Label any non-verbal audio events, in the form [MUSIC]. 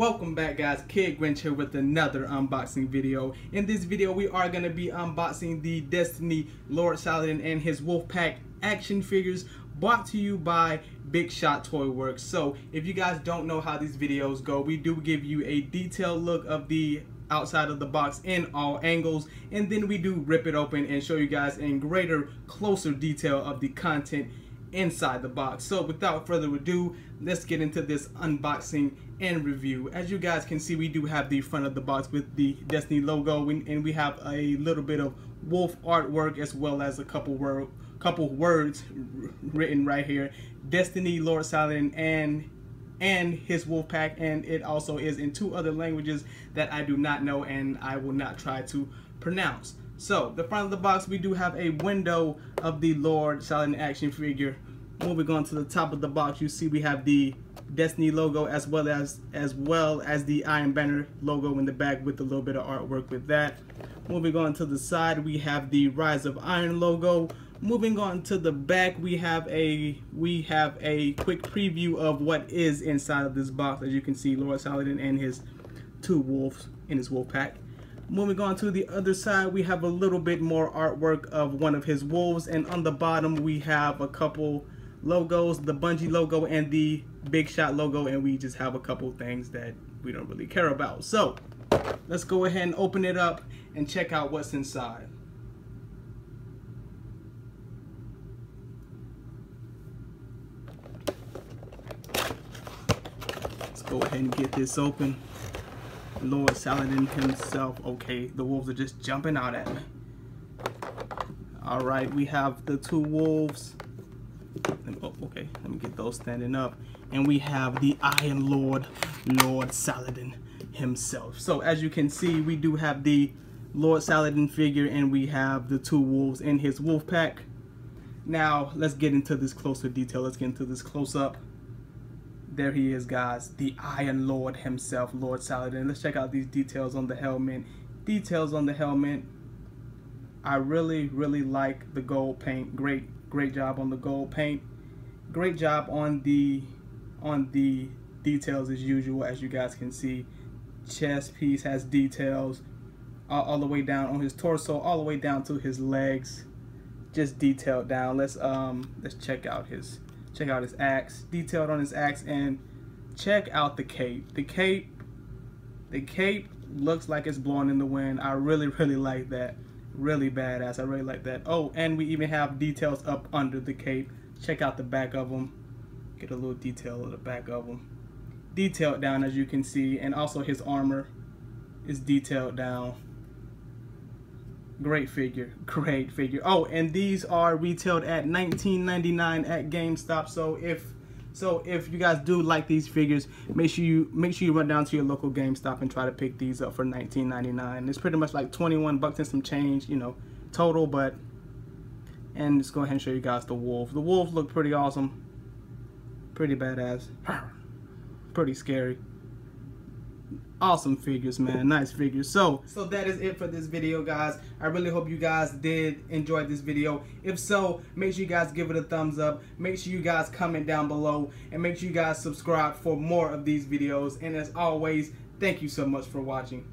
Welcome back guys, Kid Grinch here with another unboxing video. In this video we are going to be unboxing the Destiny Lord Saladin and his Wolfpack action figures brought to you by Big Shot Toy Works. So if you guys don't know how these videos go, we do give you a detailed look of the outside of the box in all angles and then we do rip it open and show you guys in greater closer detail of the content inside the box. So without further ado, let's get into this unboxing and review. As you guys can see, we do have the front of the box with the Destiny logo and we have a little bit of wolf artwork as well as a couple couple words written right here. Destiny, Lord Saladin, and and his wolf pack and it also is in two other languages that I do not know and I will not try to pronounce. So, the front of the box, we do have a window of the Lord Saladin action figure. Moving on to the top of the box, you see we have the Destiny logo as well as as well as the Iron Banner logo in the back with a little bit of artwork with that. Moving on to the side, we have the Rise of Iron logo. Moving on to the back, we have a we have a quick preview of what is inside of this box. As you can see, Lord Saladin and his two wolves in his wolf pack. Moving on to the other side, we have a little bit more artwork of one of his wolves. And on the bottom, we have a couple logos, the Bungie logo and the Big Shot logo. And we just have a couple things that we don't really care about. So let's go ahead and open it up and check out what's inside. Let's go ahead and get this open. Lord Saladin himself. Okay, the wolves are just jumping out at me. All right, we have the two wolves. Oh, okay, let me get those standing up. And we have the Iron Lord, Lord Saladin himself. So as you can see, we do have the Lord Saladin figure and we have the two wolves in his wolf pack. Now, let's get into this closer detail. Let's get into this close up there he is guys. The iron lord himself lord saladin. Let's check out these details on the helmet. Details on the helmet. I really really like the gold paint. Great great job on the gold paint. Great job on the on the details as usual as you guys can see. Chest piece has details all, all the way down on his torso all the way down to his legs. Just detailed down. Let's um let's check out his Check out his axe, detailed on his axe, and check out the cape. The cape, the cape looks like it's blowing in the wind. I really, really like that. Really badass. I really like that. Oh, and we even have details up under the cape. Check out the back of them. Get a little detail of the back of them. Detailed down as you can see, and also his armor is detailed down. Great figure, great figure. Oh, and these are retailed at $19.99 at GameStop. So if so if you guys do like these figures, make sure you make sure you run down to your local GameStop and try to pick these up for $19.99. It's pretty much like 21 bucks and some change, you know, total, but and let's go ahead and show you guys the wolf. The wolves look pretty awesome. Pretty badass. [LAUGHS] pretty scary awesome figures man. Nice figures. So so that is it for this video guys. I really hope you guys did enjoy this video. If so make sure you guys give it a thumbs up. Make sure you guys comment down below and make sure you guys subscribe for more of these videos. And as always thank you so much for watching